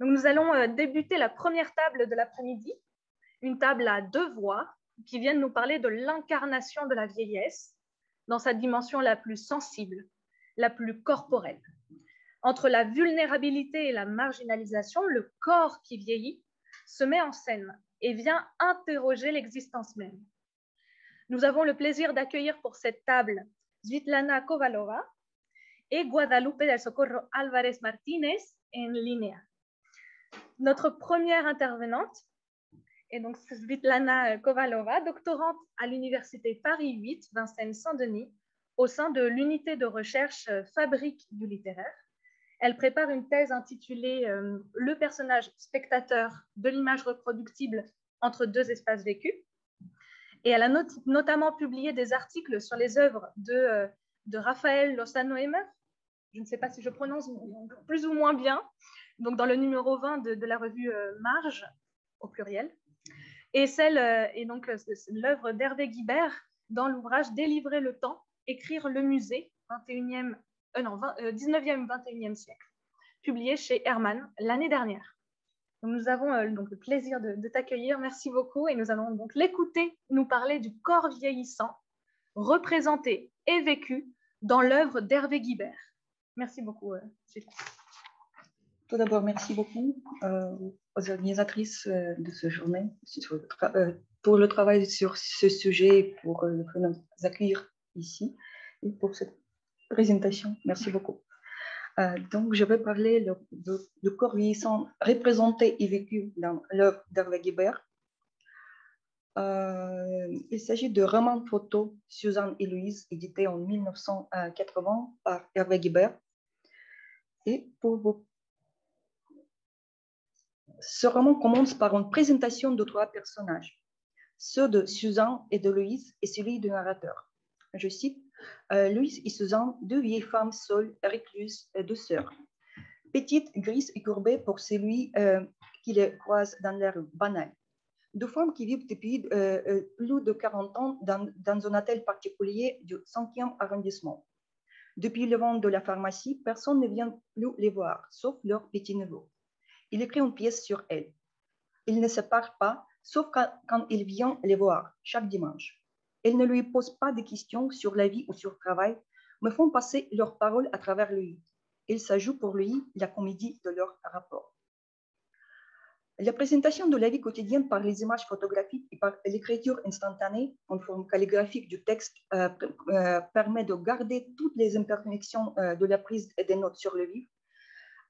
Nous allons euh, débuter la première table de l'après-midi, une table à deux voix qui viennent nous parler de l'incarnation de la vieillesse dans sa dimension la plus sensible, la plus corporelle. Entre la vulnérabilité et la marginalisation, le corps qui vieillit se met en scène et vient interroger l'existence même. Nous avons le plaisir d'accueillir pour cette table Svitlana Kovalova et Guadalupe del Socorro Álvarez Martínez en ligne. Notre première intervenante est donc Svitlana Kovalova, doctorante à l'Université Paris 8, Vincennes-Saint-Denis, au sein de l'unité de recherche Fabrique du littéraire. Elle prépare une thèse intitulée euh, Le personnage spectateur de l'image reproductible entre deux espaces vécus. Et elle a notamment publié des articles sur les œuvres de, euh, de Raphaël Lozano-Emer. Je ne sais pas si je prononce plus ou moins bien, donc dans le numéro 20 de, la revue euh, Marge, au pluriel. Et celle est donc l'œuvre d'Hervé Guibert dans l'ouvrage Délivrer le temps, écrire le musée, 21e euh, non, 19e, 21e euh, siècle, publié chez Hermann l'année dernière. nous avons euh, donc le plaisir de, t'accueillir. Merci beaucoup. Et nous allons donc l'écouter nous parler du corps vieillissant, représenté et vécu dans l'œuvre d'Hervé Guibert. Merci beaucoup, Tout d'abord, merci beaucoup aux organisatrices de ce journée pour le travail sur ce sujet, pour nous accueillir ici et pour cette présentation. Merci beaucoup. Euh, donc, je vais parler du corps vieillissant représenté et vécu dans l'œuvre d'Hervé Guibert. Euh, il s'agit de roman photo Suzanne et Louise, édité en 1980 par Hervé Guibert. Et pour. Ce roman commence par une présentation de trois personnages, ceux de Suzanne et de Louise et celui du narrateur. Je cite euh, Louise et Suzanne, deux vieilles femmes seules, recluses, deux sœurs. Petites, grises et courbées pour celui euh, qui les croise dans la rue, banale. Deux femmes qui vivent depuis euh, plus de 40 ans dans, dans un hôtel particulier du 5e arrondissement. Depuis le vent de la pharmacie, personne ne vient plus les voir, sauf leur petit neveu. Il écrit une pièce sur elles. Il ne se parle pas, sauf quand, il vient les voir, chaque dimanche. Elles ne lui posent pas de questions sur la vie ou sur le travail, mais font passer leurs paroles à travers lui. Il s'ajoute pour lui la comédie de leur rapport. La présentation de la vie quotidienne par les images photographiques et par l'écriture instantanée en forme calligraphique du texte euh, euh, permet de garder toutes les imperfections euh, de la prise des notes sur le livre,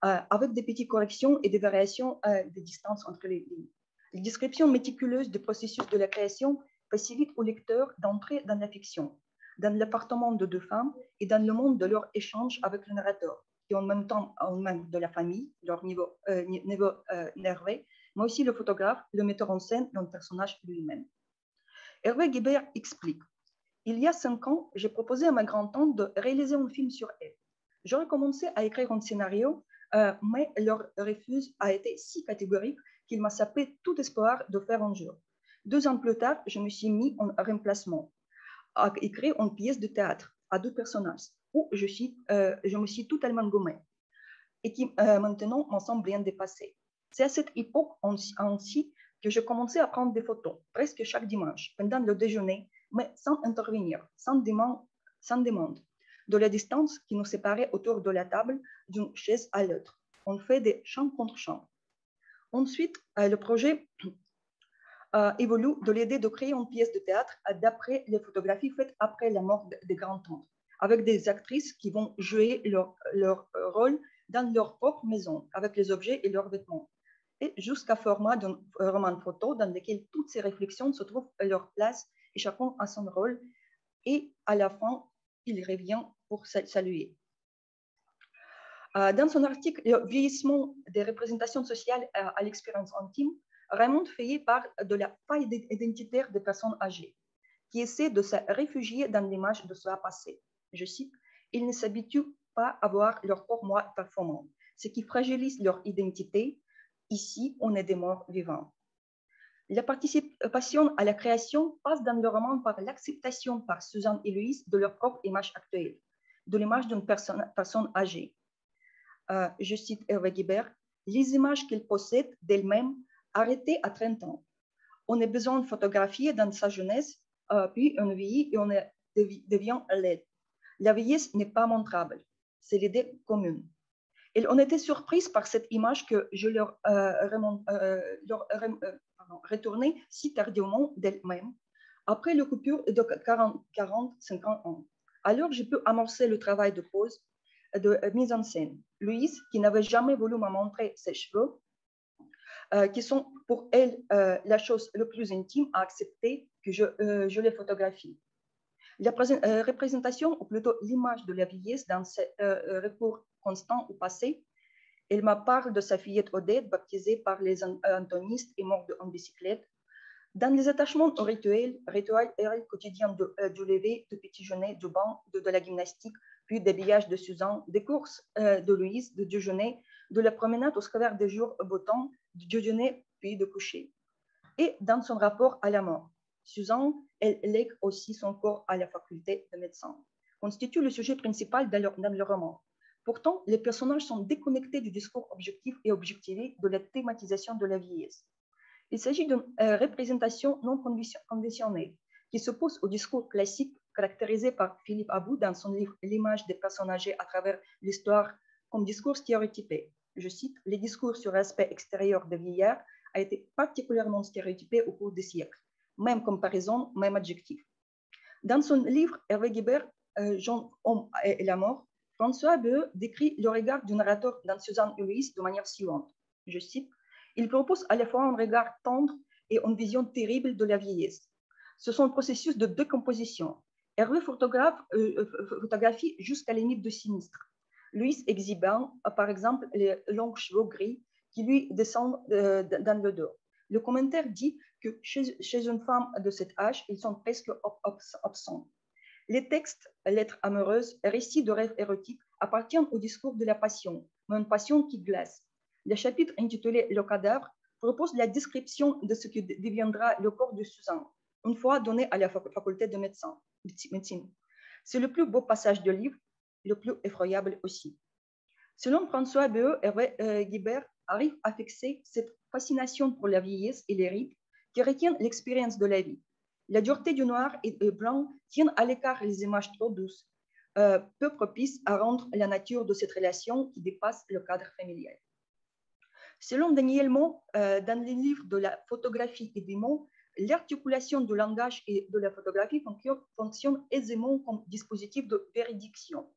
avec des petites corrections et des variations de distance entre les lignes. Les descriptions méticuleuses du processus de la création facilite au lecteur d'entrer dans la fiction, dans l'appartement de deux femmes et dans le monde de leur échange avec le narrateur, qui en même temps en même de la famille, leur niveau, euh, niveau euh, nerveux, mais aussi le photographe, le metteur en scène et un personnage lui-même. Hervé Guibert explique Il y a cinq ans, j'ai proposé à ma grand-tante de réaliser un film sur elle. J'aurais commencé à écrire un scénario, euh, mais leur refus a été si catégorique qu'il m'a sapé tout espoir de faire un jour. Deux ans plus tard, je me suis mis en remplacement à écrire une pièce de théâtre à deux personnages où je, euh, me suis totalement gommée et qui euh, maintenant m'en semble bien dépassée. C'est à cette époque ainsi que je commençais à prendre des photos presque chaque dimanche pendant le déjeuner, mais sans intervenir, sans demande, de la distance qui nous séparait autour de la table d'une chaise à l'autre. On fait des champs contre champs. Ensuite, euh, le projet euh, évolue de l'idée de créer une pièce de théâtre d'après les photographies faites après la mort des grands-tantes, avec des actrices qui vont jouer leur, leur, rôle dans leur propre maison, avec les objets et leurs vêtements, jusqu'à format d'un roman photo dans lequel toutes ces réflexions se trouvent à leur place et chacun a son rôle, et à la fin, il revient pour saluer. Euh, dans son article Le vieillissement des représentations sociales à l'expérience intime, Raymond Fayet parle de la faille identitaire des personnes âgées qui essaient de se réfugier dans l'image de soi passé. Je cite, Ils ne s'habituent pas à voir leur corps moi performant, ce qui fragilise leur identité. Ici, on est des morts vivants. La participation à la création passe dans le roman par l'acceptation par Suzanne et Louise de leur propre image actuelle, de l'image d'une personne, âgée. Euh, je cite Hervé Guibert, les images qu'elle possède d'elle-même arrêtées à 30 ans. On a besoin de photographier dans sa jeunesse, euh, puis on vieillit et on devient laide. La vieillesse n'est pas montrable, c'est l'idée commune. Et on était surprise par cette image que je leur, euh, leur retournais si tardivement d'elle-même, après le coupure de 40-50 ans. Alors, je peux amorcer le travail de pause, de mise en scène. Louise, qui n'avait jamais voulu me montrer ses cheveux, euh, qui sont pour elle euh, la chose la plus intime, a accepté que je, euh, je les photographie. La représentation, ou plutôt l'image de la vieillesse dans ce recours constant au passé, elle me parle de sa fillette Odette, baptisée par les antonistes et morte en bicyclette, dans les attachements au rituel, rituel quotidien de, euh, du lever, du petit déjeuner, du banc, de, de, la gymnastique, puis des billages de Suzanne, des courses euh, de Louise, de déjeuner, de la promenade au scolaire des jours au beau temps, du déjeuner, puis de coucher. Et dans son rapport à la mort, Suzanne, elle lègue aussi son corps à la faculté de médecin, constitue le sujet principal dans le, dans le roman. Pourtant, les personnages sont déconnectés du discours objectif et objectivé de la thématisation de la vieillesse. Il s'agit d'une euh, représentation non conditionnelle qui s'oppose au discours classique caractérisé par Philippe Abou dans son livre L'image des personnes âgées à travers l'histoire comme discours stéréotypé. Je cite, les discours sur l'aspect extérieur des vieillards a été particulièrement stéréotypé au cours des siècles, même comparaison, même adjectif. Dans son livre Hervé Guibert, euh, Jean, Homme et la mort, François Beu décrit le regard du narrateur dans Suzanne Ulysse de manière suivante. Je cite, il propose à la fois un regard tendre et une vision terrible de la vieillesse. Ce sont un processus de décomposition. Hervé euh, euh, photographie jusqu'à la limite de sinistre. Louis exhibant, euh, par exemple, les longs cheveux gris qui lui descendent dans le dos. Le commentaire dit que chez, une femme de cet âge, ils sont presque absents. Les textes, lettres amoureuses, récits de rêves érotiques appartiennent au discours de la passion, mais une passion qui glace, le chapitre intitulé Le cadavre propose la description de ce que deviendra le corps de Suzanne, une fois donné à la faculté de médecine. C'est le plus beau passage du livre, le plus effroyable aussi. Selon François Beu, Hervé euh, Guibert arrive à fixer cette fascination pour la vieillesse et les rites qui retiennent l'expérience de la vie. La dureté du noir et du blanc tient à l'écart les images trop douces, euh, peu propices à rendre la nature de cette relation qui dépasse le cadre familial. Selon Daniel Mo, euh, dans les livres de la photographie et des mots, l'articulation du langage et de la photographie fonctionne aisément comme dispositif de véridiction.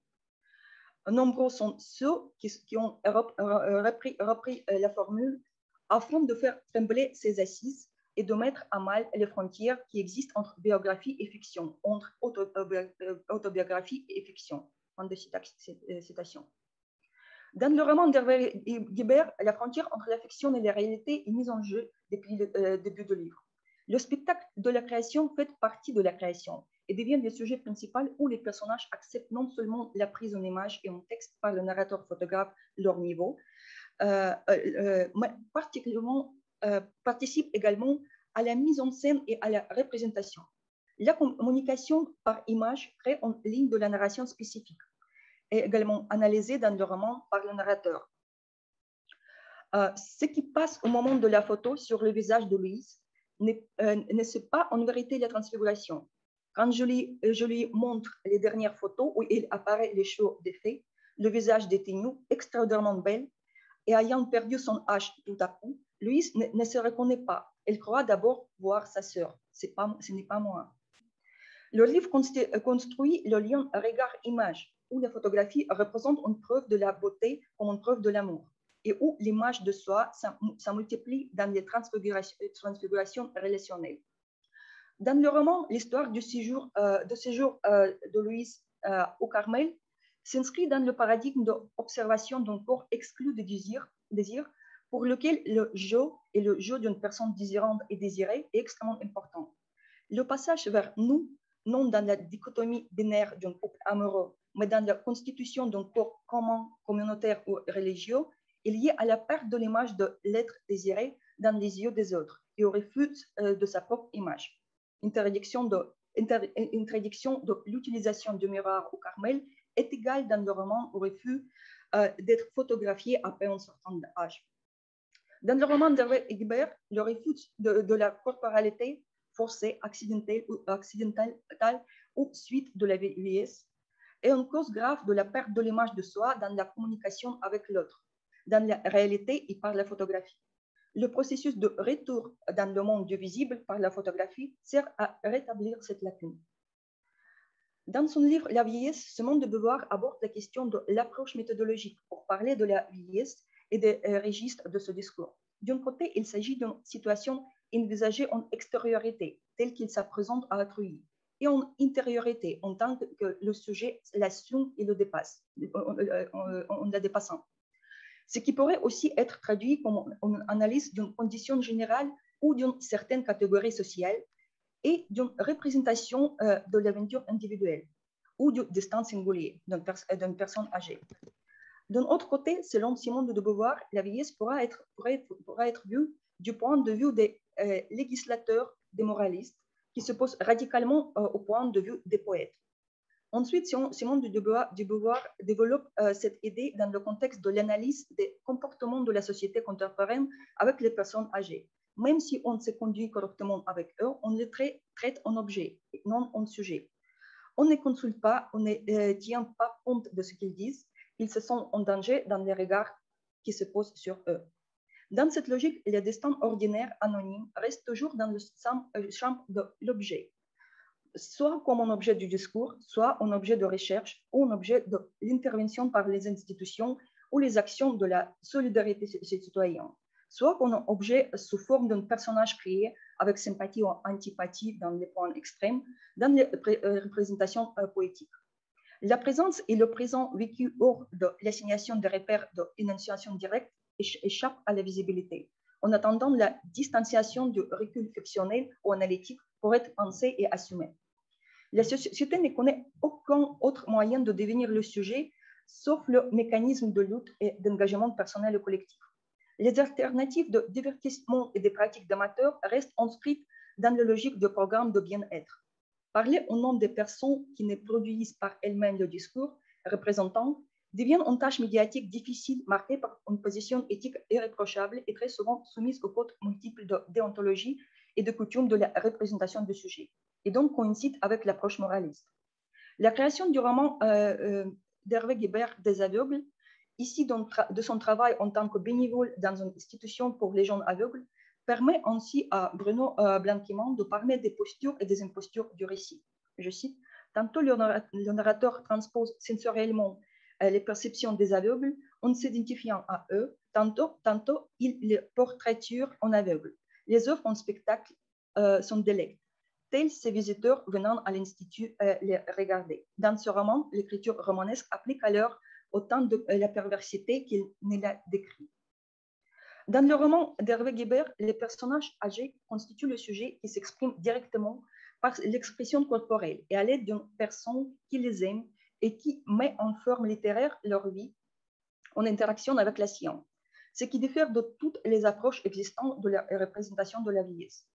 Nombreux sont ceux qui, ont repris, euh, la formule afin de faire trembler ces assises et de mettre à mal les frontières qui existent entre biographie et fiction, entre euh, autobiographie et fiction. De citation. Dans le roman d'Hervé Guibert, la frontière entre la fiction et la réalité est mise en jeu depuis le euh, début du livre. Le spectacle de la création fait partie de la création et devient le sujet principal où les personnages acceptent non seulement la prise en image et en texte par le narrateur photographe leur niveau, euh, euh, mais particulièrement participent également à la mise en scène et à la représentation. La communication par image crée une ligne de la narration spécifique est également analysé dans le roman par le narrateur. Euh, ce qui passe au moment de la photo sur le visage de Louise euh, pas en vérité la transfiguration. Quand je lui, je lui, montre les dernières photos où il apparaît les cheveux défaits, le visage détenu, extraordinairement belle, et ayant perdu son âge tout à coup, Louise ne, se reconnaît pas. Elle croit d'abord voir sa sœur. Ce n'est pas moi. Le livre construit le lien regard-image où la photographie représente une preuve de la beauté comme une preuve de l'amour, et où l'image de soi s'en multiplie dans les transfigurations, relationnelles. Dans le roman, l'histoire du séjour, euh, euh, de Louise euh, au Carmel s'inscrit dans le paradigme d'observation d'un corps exclu de désir, pour lequel le jeu et le jeu d'une personne désirante et désirée est extrêmement important. Le passage vers nous, non dans la dichotomie binaire d'un couple amoureux mais dans la constitution d'un corps commun, communautaire ou religieux, est lié à la perte de l'image de l'être désiré dans les yeux des autres et au refus euh, de sa propre image. Interdiction de, de l'utilisation du miroir au Carmel est égale dans le roman au refus euh, d'être photographié après un certain âge. Dans le roman d'Hervé Egbert, le refus de, la corporalité forcée, accidentelle ou, suite de la vieillesse est une cause grave de la perte de l'image de soi dans la communication avec l'autre, dans la réalité et par la photographie. Le processus de retour dans le monde du visible par la photographie sert à rétablir cette lacune. Dans son livre La vieillesse, Simone de Beauvoir aborde la question de l'approche méthodologique pour parler de la vieillesse et des euh, registres de ce discours. D'un côté, il s'agit d'une situation envisagée en extériorité, telle qu'il se présente à autrui, et en intériorité, en tant que le sujet l'assume et le dépasse, en, la dépassant. Ce qui pourrait aussi être traduit comme une analyse d'une condition générale ou d'une certaine catégorie sociale et d'une représentation euh, de l'aventure individuelle ou du destin singulier d'une personne âgée. D'un autre côté, selon Simone de Beauvoir, la vieillesse pourra être, pourra être, vue du point de vue des euh, législateurs, des moralistes, qui se posent radicalement euh, au point de vue des poètes. Ensuite, Simone de Beauvoir, développe euh, cette idée dans le contexte de l'analyse des comportements de la société contemporaine avec les personnes âgées. Même si on se conduit correctement avec eux, on les traite en objet, non en sujet. On ne consulte pas, on ne tient pas compte de ce qu'ils disent, ils se sentent en danger dans les regards qui se posent sur eux. Dans cette logique, le destin ordinaire anonyme reste toujours dans le euh, champ de l'objet, soit comme un objet du discours, soit un objet de recherche ou un objet de l'intervention par les institutions ou les actions de la solidarité citoyenne, soit comme un objet sous forme d'un personnage créé avec sympathie ou antipathie dans les points extrêmes, dans les euh, représentations euh, poétiques. La présence et le présent vécu hors de l'assignation des repères d'énonciation directe échappent à la visibilité, en attendant la distanciation du recul fictionnel ou analytique pour être pensé et assumé. La société ne connaît aucun autre moyen de devenir le sujet, sauf le mécanisme de lutte et d'engagement personnel et collectif. Les alternatives de divertissement et des pratiques d'amateurs restent inscrites dans la logique de programme de bien-être. Parler au nom des personnes qui ne produisent par elles-mêmes le discours représentant devient une tâche médiatique difficile marquée par une position éthique irréprochable et très souvent soumise aux codes multiples de déontologie et de coutumes de la représentation du sujet, et donc coïncide avec l'approche moraliste. La création du roman euh, euh, d'Hervé Guébert des aveugles, ici de son travail en tant que bénévole dans une institution pour les gens aveugles, permet ainsi à Bruno euh, Blanquiment de parler des postures et des impostures du récit. Je cite, Tantôt le narrateur transpose sensoriellement euh, les perceptions des aveugles en s'identifiant à eux, tantôt, tantôt il les portraiture en aveugle. Les œuvres en spectacle euh, sont délectes, tels ces visiteurs venant à l'Institut les regarder. Dans ce roman, l'écriture romanesque applique alors autant de la perversité qu'il ne la décrit. Dans le roman d'Hervé Guibert, les personnages âgés constituent le sujet qui s'exprime directement par l'expression corporelle et à l'aide d'une personne qui les aime et qui met en forme littéraire leur vie en interaction avec la science, ce qui diffère de toutes les approches existantes de la représentation de la vieillesse.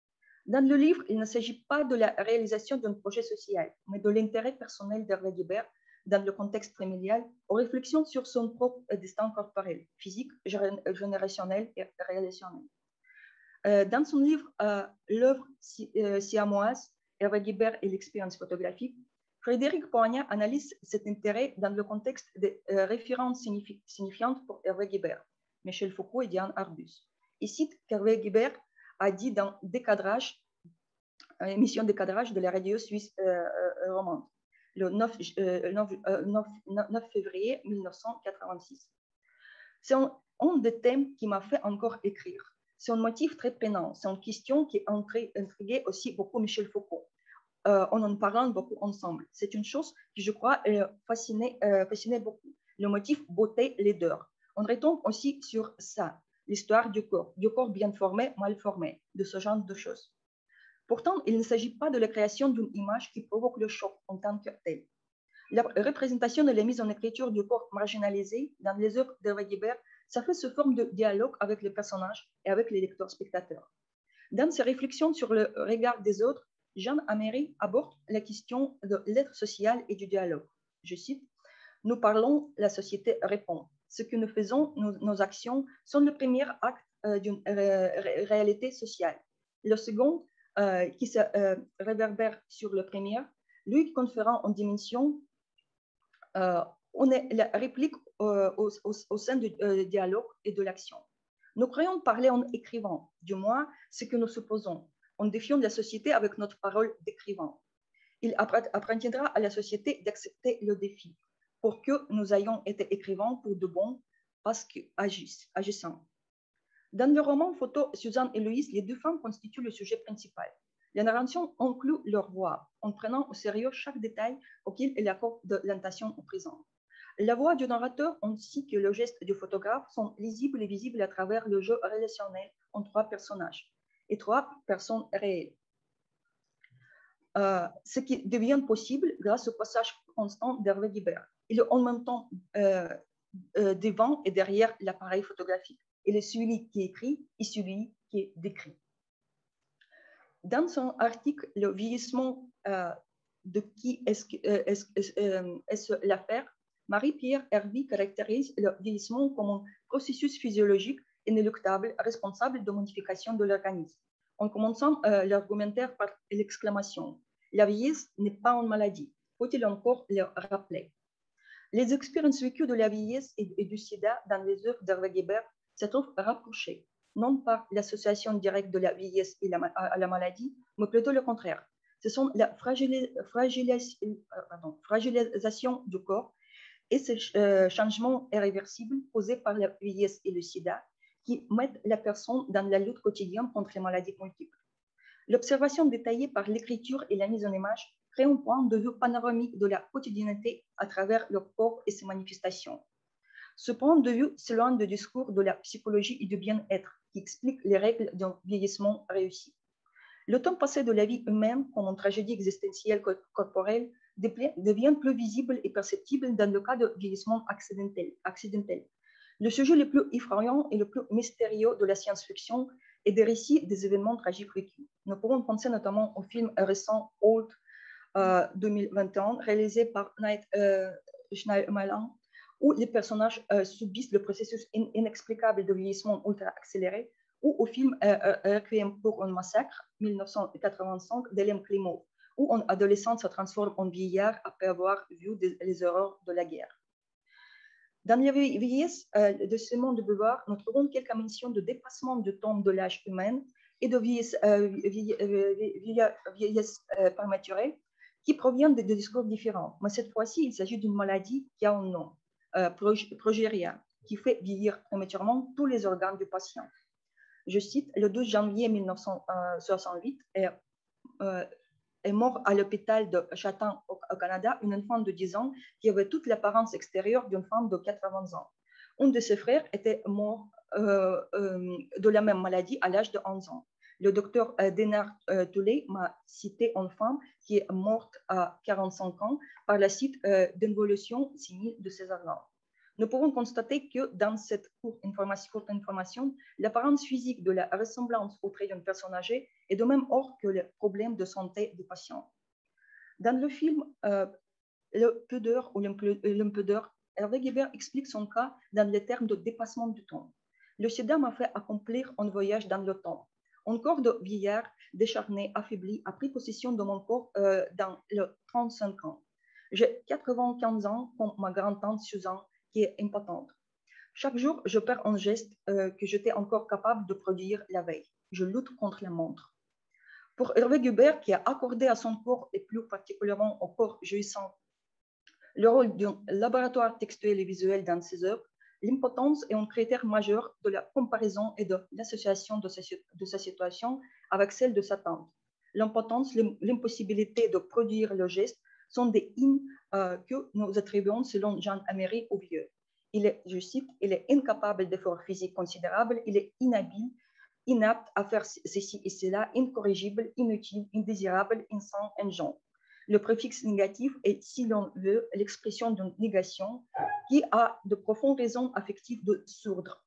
Dans le livre, il ne s'agit pas de la réalisation d'un projet social, mais de l'intérêt personnel d'Hervé Guibert dans le contexte familial aux réflexions sur son propre destin corporel, physique, générationnel et relationnel. Euh, dans son livre euh, L'œuvre euh, siamoise, Hervé Guibert et l'expérience photographique, Frédéric Poignat analyse cet intérêt dans le contexte des références signifiantes pour Hervé Guibert, Michel Foucault et Diane Arbus. Il cite qu'Hervé Guibert a dit dans Décadrage, émission Décadrage de la radio suisse romande le 9, euh, février 1986. C'est un, des thèmes qui m'a fait encore écrire. C'est un motif très prenant. C'est une question qui a intrigué aussi beaucoup Michel Foucault. Euh, en en parlant beaucoup ensemble. C'est une chose qui, je crois, fascinait, euh, fascinait beaucoup. Le motif beauté laideur. On retombe aussi sur ça, l'histoire du corps, du corps bien formé, mal formé, de ce genre de choses. Pourtant, il ne s'agit pas de la création d'une image qui provoque le choc en tant que tel. La représentation de la mise en écriture du corps marginalisé dans les œuvres de Guibert, ça fait ce forme de dialogue avec les personnages et avec les lecteurs spectateurs. Dans ses réflexions sur le regard des autres, Jean Améry aborde la question de l'être social et du dialogue. Je cite Nous parlons, la société répond. Ce que nous faisons, nos, nos actions, sont le premier acte d'une réalité sociale. Le second, qui se réverbère sur le premier, lui conférant en dimension, on est la réplique au, sein du dialogue et de l'action. Nous croyons parler en écrivant, du moins ce que nous supposons, en défiant la société avec notre parole d'écrivain. Il appartiendra à la société d'accepter le défi pour que nous ayons été écrivains pour de bon parce qu'agissant. Dans le roman photo Suzanne et Louise, les deux femmes constituent le sujet principal. La narration inclut leur voix en prenant au sérieux chaque détail auquel elle accorde de l'intention au présent. La voix du narrateur ainsi que le geste du photographe sont lisibles et visibles à travers le jeu relationnel entre trois personnages et trois personnes réelles. Euh, ce qui devient possible grâce au passage constant d'Hervé Guibert. Il est en même temps euh, euh, devant et derrière l'appareil photographique. Il est celui qui écrit et celui qui est décrit. Dans son article, le vieillissement de qui est-ce l'affaire Marie-Pierre Hervy caractérise le vieillissement comme un processus physiologique inéluctable responsable de modification de l'organisme, en commençant euh, l'argumentaire par l'exclamation La vieillesse n'est pas une maladie. Faut-il encore le rappeler? Les expériences vécues de la vieillesse et, du sida dans les œuvres d'Hervé Guébert se trouvent rapprochées, non par l'association directe de la vieillesse et la, à la maladie, mais plutôt le contraire. Ce sont la euh, fragilisation du corps et ce euh, changement irréversible posé par la vieillesse et le sida qui mettent la personne dans la lutte quotidienne contre les maladies multiples. L'observation détaillée par l'écriture et la mise en image crée un point de vue panoramique de la quotidienneté à travers le corps et ses manifestations. Ce point de vue s'éloigne du discours de la psychologie et du bien-être qui explique les règles d'un vieillissement réussi. Le temps passé de la vie humaine comme une tragédie existentielle corporelle devient plus visible et perceptible dans le cas de vieillissement accidentel. Le sujet le plus effrayant et le plus mystérieux de la science-fiction est des récits des événements tragiques vécus. Nous pouvons penser notamment au film récent Old 2021, euh, réalisé par Night euh, où les personnages euh, subissent le processus inexplicable de vieillissement ultra accéléré, ou au film Requiem pour un massacre 1985 d'Hélène Klimov, où un adolescent se transforme en vieillard après avoir vu les horreurs de la guerre. Dans la vieillesse euh, de ce monde de Beauvoir, nous trouvons quelques mentions de dépassement du temps de l'âge humain et de vieillesse, euh, euh, prématurée qui proviennent de, discours différents. Mais cette fois-ci, il s'agit d'une maladie qui a un nom, progéria, qui fait vieillir prématurément tous les organes du patient. Je cite, le 12 janvier 1968, et, est mort à l'hôpital de Chatham au, Canada une enfant de 10 ans qui avait toute l'apparence extérieure d'une femme de 80 ans. Un de ses frères était mort euh, euh, de la même maladie à l'âge de 11 ans. Le docteur euh, Denard Toulet m'a cité une femme qui est morte à 45 ans par la suite d'une évolution signée de ses organes nous pouvons constater que dans cette courte information, l'apparence physique de la ressemblance auprès d'une personne âgée est de même hors que le problème de santé du patient. Dans le film euh, Le pudeur ou l'impudeur, Hervé Guébert explique son cas dans les termes de dépassement du temps. Le sida m'a fait accomplir un voyage dans le temps. Un corps de vieillard décharné, affaibli, a pris possession de mon corps euh, dans le 35 ans. J'ai 95 ans comme ma grand-tante Suzanne qui est importante. Chaque jour, je perds un geste euh, que j'étais encore capable de produire la veille. Je lutte contre la montre. Pour Hervé Gubert, qui a accordé à son corps, et plus particulièrement au corps jouissant, le rôle d'un laboratoire textuel et visuel dans ses œuvres, l'impotence est un critère majeur de la comparaison et de l'association de, sa situation avec celle de sa tante. L'impotence, l'impossibilité de produire le geste sont des in euh, que nous attribuons selon Jean Améry au vieux. Il est, je cite, il est incapable d'efforts physiques considérables, il est inhabile, inapte à faire ceci et cela, incorrigible, inutile, indésirable, insane, ingenre. Le préfixe négatif est, si l'on veut, l'expression d'une négation qui a de profondes raisons affectives de sourdre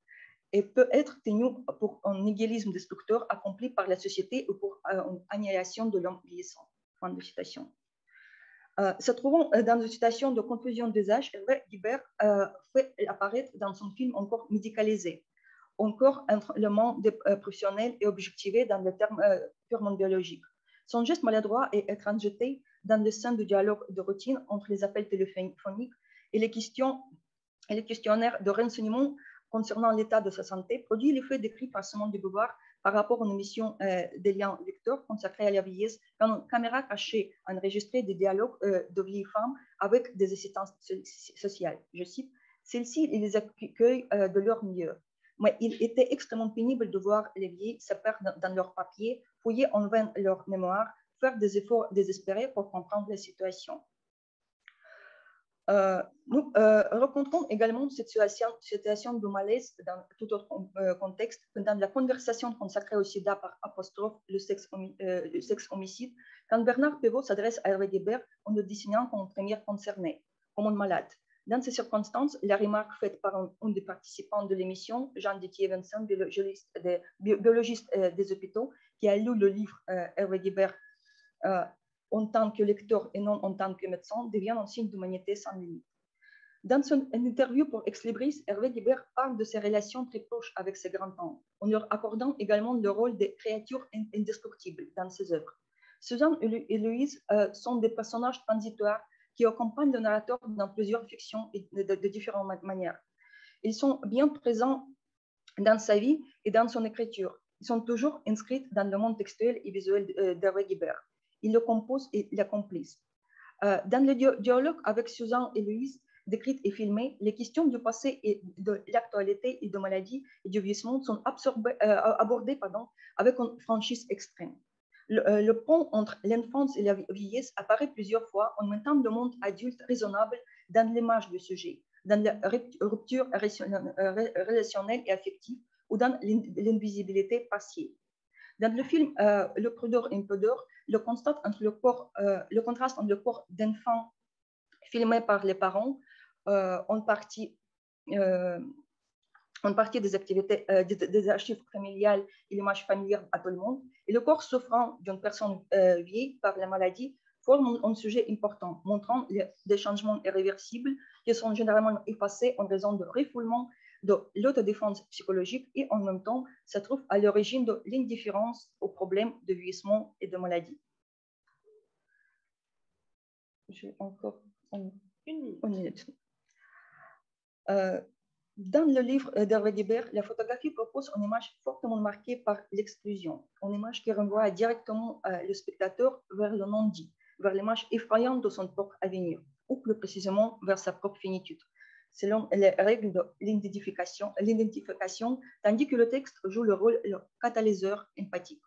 et peut être tenu pour un négalisme destructeur accompli par la société ou pour euh, une annihilation de l'homme vieillissant. Euh, se trouvant euh, dans une situation de confusion des âges, Guibert euh, fait apparaître dans son film encore médicalisé. encore le monde professionnel et objectivé dans le terme purement biologique. Son geste maladroit est être jeté dans le sein du dialogue de routine entre les appels téléphoniques et les questions et les questionnaires de renseignement concernant l'état de sa santé produit l'effet décrit par Simone de Beauvoir par rapport à une émission euh, des liens lecteurs consacrée à la vieillesse, quand une caméra cachée enregistrait des dialogues euh, de vieilles femmes avec des assistantes sociales. Je cite, celles-ci les accueillent euh, de leur mieux. Mais il était extrêmement pénible de voir les vieilles se perdre dans leurs papiers, fouiller en vain leur mémoire, faire des efforts désespérés pour comprendre la situation. Euh, nous euh, rencontrons également cette situation, de malaise dans tout autre euh, contexte dans la conversation consacrée au sida par apostrophe le sexe, le sexe homicide, quand Bernard Pivot s'adresse à Hervé Guébert en le désignant comme premier concerné, comme un malade. Dans ces circonstances, la remarque faite par un, des participants de l'émission, Jean-Didier Vincent, biologiste, des, biologiste des hôpitaux, qui a lu le livre Hervé Guébert en tant que lecteur et non en tant que médecin devient un signe d'humanité sans limite. Dans son interview pour Ex Libris, Hervé Guibert parle de ses relations très proches avec ses grands-parents, en leur accordant également le rôle des créatures indestructibles dans ses œuvres. Suzanne et Louise euh, sont des personnages transitoires qui accompagnent le narrateur dans plusieurs fictions de, de, différentes manières. Ils sont bien présents dans sa vie et dans son écriture. Ils sont toujours inscrits dans le monde textuel et visuel euh, d'Hervé Guibert il le compose et l'accomplissent. Euh, dans le dialogue avec Suzanne et Louise, décrites et filmées, les questions du passé et de l'actualité et de maladie et du vieillissement sont euh, abordées avec une franchise extrême. Euh, le, pont entre l'enfance et la vieillesse apparaît plusieurs fois en mettant le monde adulte raisonnable dans l'image du sujet, dans la rupture relationnelle et affective ou dans l'invisibilité partielle. Dans le film Le Prudeur Impudeur, le, constat entre le, corps, euh, le contraste entre le corps d'enfant filmé par les parents euh, en, partie, euh, en partie des activités, des, archives familiales et l'image familière à tout le monde, et le corps souffrant d'une personne vieille par la maladie forme un, sujet important, montrant des changements irréversibles qui sont généralement effacés en raison de refoulement de l'autodéfense psychologique et en même temps, ça trouve à l'origine de l'indifférence aux problèmes de vieillissement et de maladie. J'ai encore une, minute. Euh, dans le livre d'Hervé Guibert, la photographie propose une image fortement marquée par l'exclusion, une image qui renvoie directement le spectateur vers le non-dit, vers l'image effrayante de son propre avenir, ou plus précisément vers sa propre finitude selon les règles de l'identification, tandis que le texte joue le rôle de catalyseur empathique.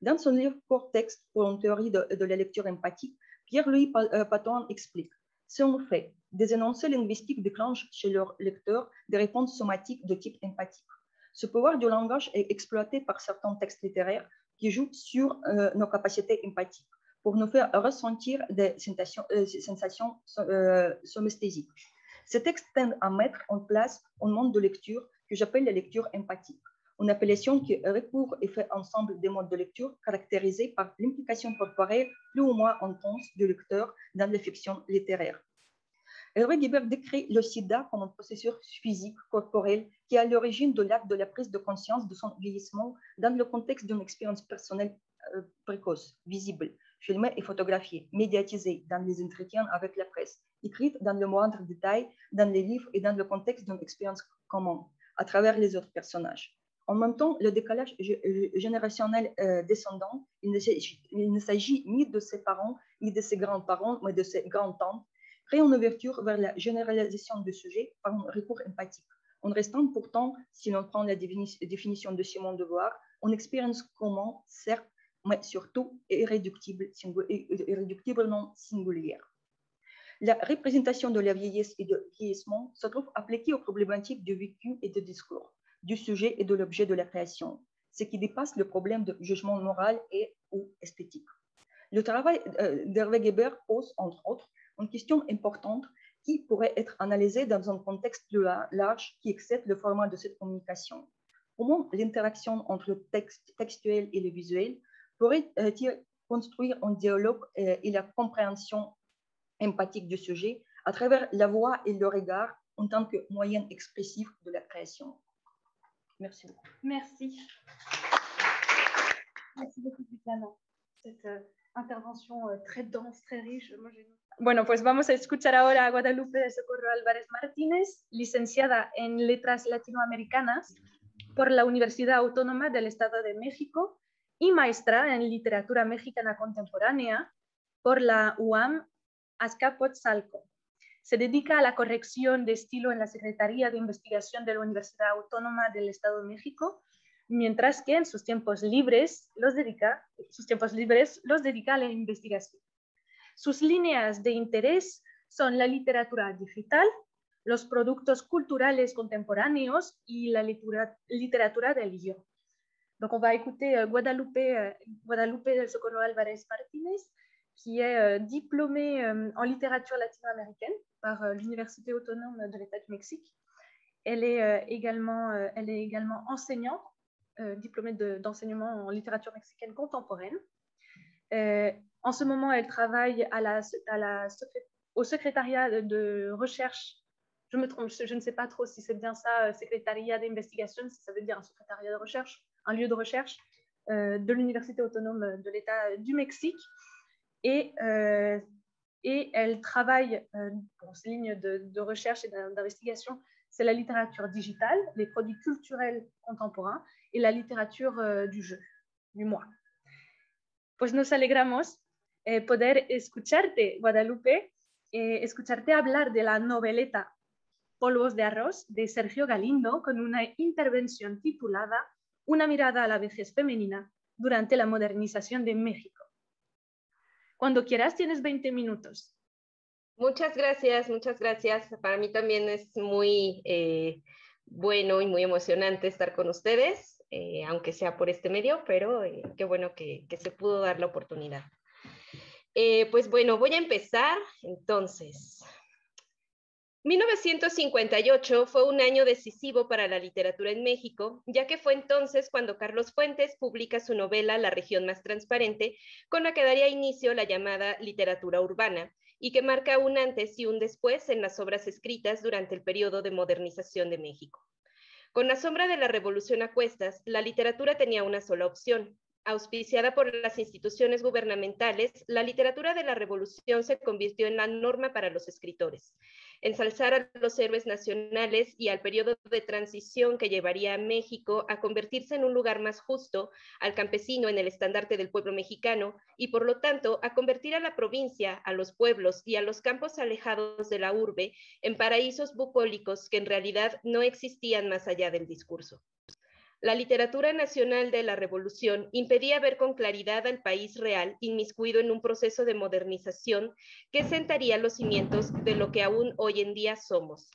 Dans son livre Court texte pour une théorie de, la lecture empathique, Pierre-Louis euh, Paton explique Si on fait des énoncés linguistiques déclenchent chez leur lecteur des réponses somatiques de type empathique. Ce pouvoir du langage est exploité par certains textes littéraires qui jouent sur euh, nos capacités empathiques pour nous faire ressentir des sensations, euh, sensations somesthésiques. Ces textes tendent à mettre en place un monde de lecture que j'appelle la lecture empathique, une appellation qui recouvre et fait ensemble des modes de lecture caractérisés par l'implication corporelle plus ou moins intense du lecteur dans les fictions littéraires. Hervé Guibert décrit le sida comme un processus physique, corporel, qui est à l'origine de l'acte de la prise de conscience de son vieillissement dans le contexte d'une expérience personnelle euh, précoce, visible, filmée et photographiée, médiatisée dans les entretiens avec la presse, écrite dans le moindre détail, dans les livres et dans le contexte d'une expérience commune, à travers les autres personnages. En même temps, le décalage générationnel euh, descendant, il ne s'agit ni de ses parents, ni de ses grands-parents, mais de ses grands-tantes, crée une ouverture vers la généralisation du sujet par un recours empathique. En restant pourtant, si l'on prend la définition de Simon de Beauvoir, une expérience commune, certes, mais surtout irréductible, irréductiblement singulière. La représentation de la vieillesse et du vieillissement se trouve appliquée aux problématiques du vécu et du discours, du sujet et de l'objet de la création, ce qui dépasse le problème de jugement moral et ou esthétique. Le travail euh, d'Hervé Geber pose, entre autres, une question importante qui pourrait être analysée dans un contexte plus large qui excède le format de cette communication. Comment l'interaction entre le texte textuel et le visuel pourrait-il construire un dialogue euh, et la compréhension empathique du sujet à travers la voix et le regard en tant que moyen expressif de la création. Merci beaucoup. Merci. Merci beaucoup, Diana. Cette uh, intervention uh, très dense, très riche. Moi, bueno, pues vamos a escuchar ahora a Guadalupe de Socorro Álvarez Martínez, licenciada en Letras Latinoamericanas por la Universidad Autónoma del Estado de México y maestra en Literatura Mexicana Contemporánea por la UAM Azcapotzalco. Se dedica a la corrección de estilo en la Secretaría de Investigación de la Universidad Autónoma del Estado de México, mientras que en sus tiempos libres los dedica, sus tiempos libres los dedica a la investigación. Sus líneas de interés son la literatura digital, los productos culturales contemporáneos y la literatura del yo. Donc, on va écouter Guadalupe, Guadalupe del Socorro Álvarez Martínez, qui est euh, diplômée en littérature latino-américaine par l'Université autonome de l'État du Mexique. Elle est, également, elle est également enseignante, diplômée d'enseignement en littérature mexicaine contemporaine. en ce moment, elle travaille au secrétariat de recherche je me trompe, je ne sais pas trop si c'est bien ça, secrétariat d'investigation, si ça veut dire un secrétariat de recherche, un lieu de recherche euh, de l'Université autonome de l'État du Mexique. Et, euh, et elle travaille, euh, ses lignes de, recherche et d'investigation, c'est la littérature digitale, les produits culturels contemporains et la littérature du jeu, du moi. Pues nos alegramos eh, poder escucharte, Guadalupe, eh, escucharte hablar de la noveleta Polvos de Arroz de Sergio Galindo con una intervención titulada Una mirada a la vejez femenina durante la modernización de México. Cuando quieras, tienes 20 minutos. Muchas gracias, muchas gracias. Para mí también es muy eh, bueno y muy emocionante estar con ustedes, eh, aunque sea por este medio, pero eh, qué bueno que, que, se pudo dar la oportunidad. pues bueno, voy a empezar entonces. 1958 fue un año decisivo para la literatura en México, ya que fue entonces cuando Carlos Fuentes publica su novela La región más transparente, con la que daría inicio la llamada literatura urbana, y que marca un antes y un después en las obras escritas durante el periodo de modernización de México. Con la sombra de la revolución a cuestas, la literatura tenía una sola opción, auspiciada por las instituciones gubernamentales, la literatura de la revolución se convirtió en la norma para los escritores ensalzar a los héroes nacionales y al periodo de transición que llevaría a México a convertirse en un lugar más justo, al campesino en el estandarte del pueblo mexicano y por lo tanto a convertir a la provincia, a los pueblos y a los campos alejados de la urbe en paraísos bucólicos que en realidad no existían más allá del discurso. La literatura nacional de la revolución impedía ver con claridad al país real inmiscuido en un proceso de modernización que sentaría los cimientos de lo que aún hoy en día somos.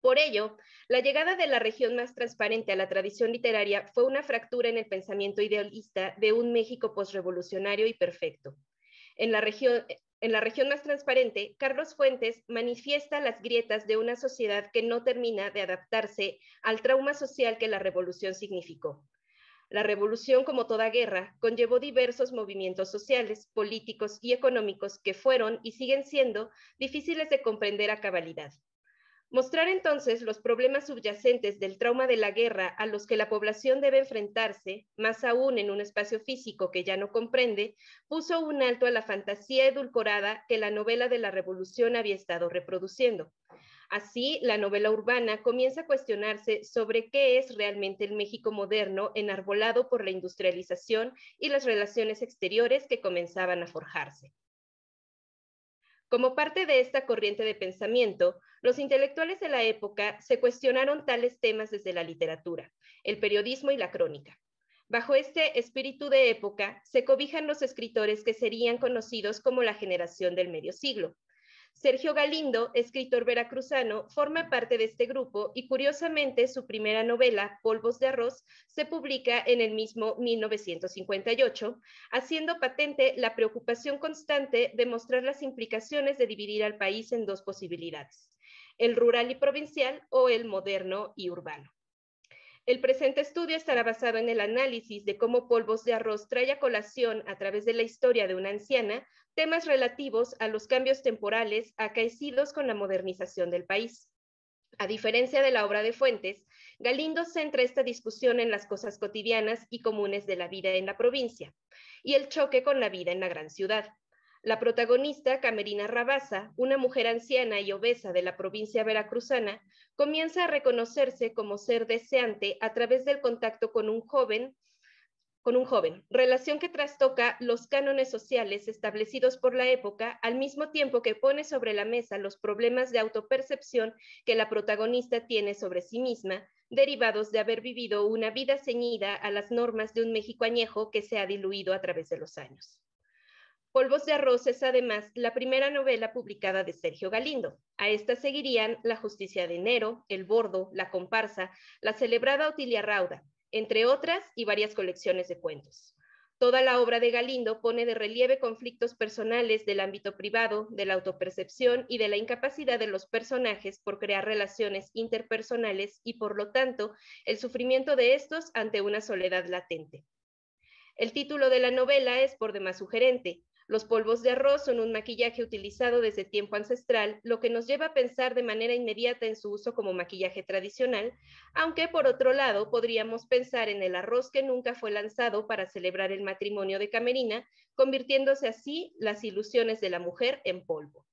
Por ello, la llegada de la región más transparente a la tradición literaria fue una fractura en el pensamiento idealista de un México posrevolucionario y perfecto. En la región, en la región más transparente, Carlos Fuentes manifiesta las grietas de una sociedad que no termina de adaptarse al trauma social que la revolución significó. La revolución, como toda guerra, conllevó diversos movimientos sociales, políticos y económicos que fueron y siguen siendo difíciles de comprender a cabalidad. Mostrar entonces los problemas subyacentes del trauma de la guerra a los que la población debe enfrentarse, más aún en un espacio físico que ya no comprende, puso un alto a la fantasía edulcorada que la novela de la revolución había estado reproduciendo. Así, la novela urbana comienza a cuestionarse sobre qué es realmente el México moderno enarbolado por la industrialización y las relaciones exteriores que comenzaban a forjarse. Como parte de esta corriente de pensamiento, los intelectuales de la época se cuestionaron tales temas desde la literatura, el periodismo y la crónica. Bajo este espíritu de época se cobijan los escritores que serían conocidos como la generación del medio siglo, Sergio Galindo, escritor veracruzano, forma parte de este grupo y curiosamente su primera novela, Polvos de Arroz, se publica en el mismo 1958, haciendo patente la preocupación constante de mostrar las implicaciones de dividir al país en dos posibilidades, el rural y provincial o el moderno y urbano. El presente estudio estará basado en el análisis de cómo Polvos de Arroz trae a colación a través de la historia de una anciana temas relativos a los cambios temporales acaecidos con la modernización del país. A diferencia de la obra de Fuentes, Galindo centra esta discusión en las cosas cotidianas y comunes de la vida en la provincia y el choque con la vida en la gran ciudad. La protagonista, Camerina Rabasa, una mujer anciana y obesa de la provincia veracruzana, comienza a reconocerse como ser deseante a través del contacto con un joven, con un joven, relación que trastoca los cánones sociales establecidos por la época, al mismo tiempo que pone sobre la mesa los problemas de autopercepción que la protagonista tiene sobre sí misma, derivados de haber vivido una vida ceñida a las normas de un México añejo que se ha diluido a través de los años. Polvos de Arroz es además la primera novela publicada de Sergio Galindo. A esta seguirían La Justicia de Enero, El Bordo, La Comparsa, la celebrada Otilia Rauda, entre otras y varias colecciones de cuentos. Toda la obra de Galindo pone de relieve conflictos personales del ámbito privado, de la autopercepción y de la incapacidad de los personajes por crear relaciones interpersonales y, por lo tanto, el sufrimiento de estos ante una soledad latente. El título de la novela es por demás sugerente, los polvos de arroz son un maquillaje utilizado desde tiempo ancestral, lo que nos lleva a pensar de manera inmediata en su uso como maquillaje tradicional, aunque por otro lado podríamos pensar en el arroz que nunca fue lanzado para celebrar el matrimonio de Camerina, convirtiéndose así las ilusiones de la mujer en polvo.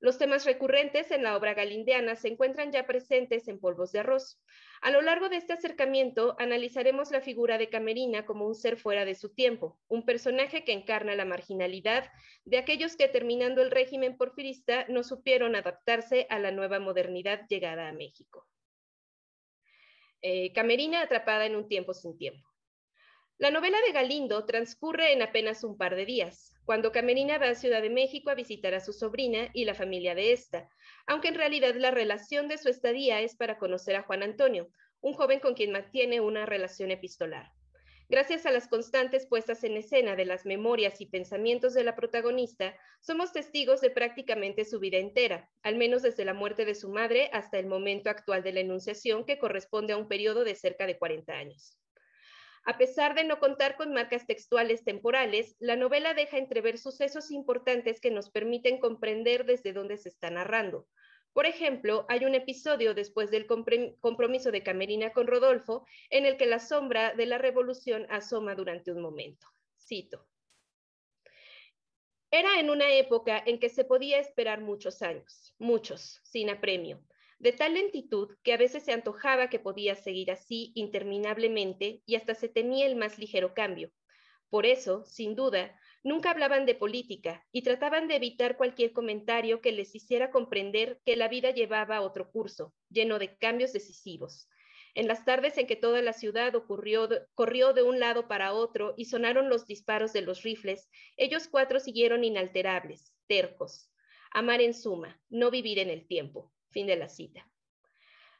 Los temas recurrentes en la obra galindeana se encuentran ya presentes en Polvos de Arroz. A lo largo de este acercamiento analizaremos la figura de Camerina como un ser fuera de su tiempo, un personaje que encarna la marginalidad de aquellos que terminando el régimen porfirista no supieron adaptarse a la nueva modernidad llegada a México. Eh, Camerina atrapada en un tiempo sin tiempo. La novela de Galindo transcurre en apenas un par de días, cuando Camerina va a Ciudad de México a visitar a su sobrina y la familia de esta, aunque en realidad la relación de su estadía es para conocer a Juan Antonio, un joven con quien mantiene una relación epistolar. Gracias a las constantes puestas en escena de las memorias y pensamientos de la protagonista, somos testigos de prácticamente su vida entera, al menos desde la muerte de su madre hasta el momento actual de la enunciación, que corresponde a un periodo de cerca de 40 años. A pesar de no contar con marcas textuales temporales, la novela deja entrever sucesos importantes que nos permiten comprender desde dónde se está narrando. Por ejemplo, hay un episodio después del compromiso de Camerina con Rodolfo en el que la sombra de la revolución asoma durante un momento. Cito. Era en una época en que se podía esperar muchos años, muchos, sin apremio de tal lentitud que a veces se antojaba que podía seguir así interminablemente y hasta se temía el más ligero cambio. Por eso, sin duda, nunca hablaban de política y trataban de evitar cualquier comentario que les hiciera comprender que la vida llevaba otro curso, lleno de cambios decisivos. En las tardes en que toda la ciudad ocurrió, corrió de un lado para otro y sonaron los disparos de los rifles, ellos cuatro siguieron inalterables, tercos. Amar en suma, no vivir en el tiempo. Fin de la cita.